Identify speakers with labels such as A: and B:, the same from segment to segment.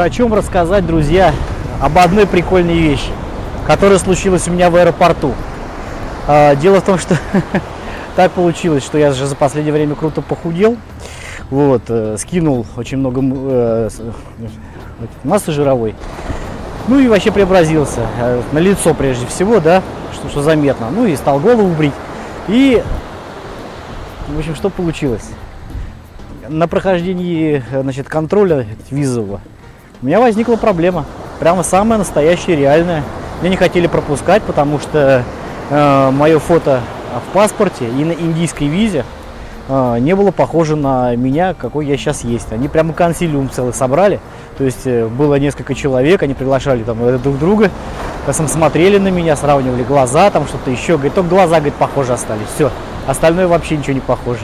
A: Хочу вам рассказать, друзья, об одной прикольной вещи, которая случилась у меня в аэропорту. А, дело в том, что так получилось, что я же за последнее время круто похудел. Вот, э, скинул очень много э, массы жировой. Ну и вообще преобразился. Э, на лицо прежде всего, да, что, что заметно. Ну и стал голову брить. И, в общем, что получилось? На прохождении, значит, контроля визового у меня возникла проблема. Прямо самая настоящая, реальная. Меня не хотели пропускать, потому что э, мое фото в паспорте и на индийской визе э, не было похоже на меня, какой я сейчас есть. Они прямо консилиум целый собрали. То есть э, было несколько человек, они приглашали там друг друга, там смотрели на меня, сравнивали глаза, там что-то еще. Говорит, только глаза, говорит, похоже остались. Все. Остальное вообще ничего не похоже.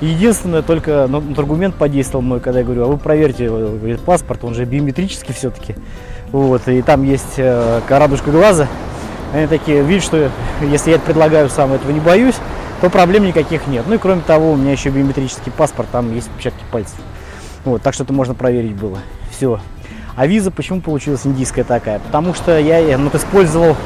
A: Единственное, только ну, аргумент подействовал мой, когда я говорю, а вы проверьте говорит, паспорт, он же биометрический все-таки. Вот, и там есть э, радужка глаза. Они такие, видят, что если я это предлагаю сам, этого не боюсь, то проблем никаких нет. Ну и кроме того, у меня еще биометрический паспорт, там есть отпечатки пальцев. Вот, так что это можно проверить было. Все. А виза почему получилась индийская такая? Потому что я ну, использовал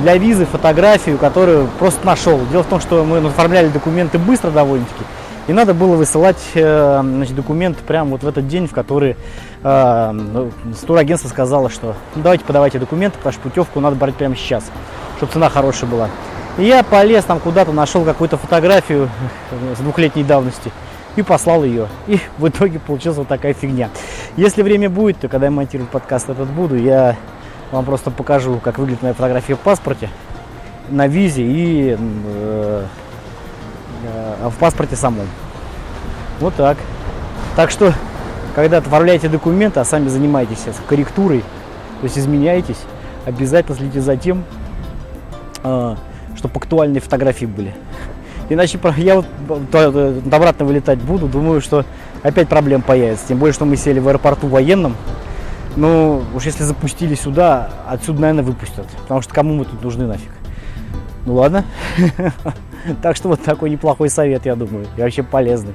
A: для визы фотографию, которую просто нашел. Дело в том, что мы оформляли документы быстро довольно-таки. И надо было высылать э, значит, документы прямо вот в этот день, в который э, ну, турагентство сказало, что ну, давайте подавайте документы, потому что путевку надо брать прямо сейчас, чтобы цена хорошая была. И я полез там куда-то, нашел какую-то фотографию с двухлетней давности и послал ее. И в итоге получилась вот такая фигня. Если время будет, то когда я монтировать подкаст этот буду, я вам просто покажу, как выглядит моя фотография в паспорте, на визе и э, в паспорте самом. Вот так. Так что, когда оформляете документы, а сами занимаетесь корректурой, то есть изменяетесь, обязательно следите за тем, э, чтобы актуальные фотографии были. Иначе я вот обратно вылетать буду, думаю, что опять проблем появится. Тем более, что мы сели в аэропорту военном. Ну, уж если запустили сюда, отсюда, наверное, выпустят. Потому что кому мы тут нужны нафиг? Ну ладно. Так что вот такой неплохой совет, я думаю. И вообще полезный.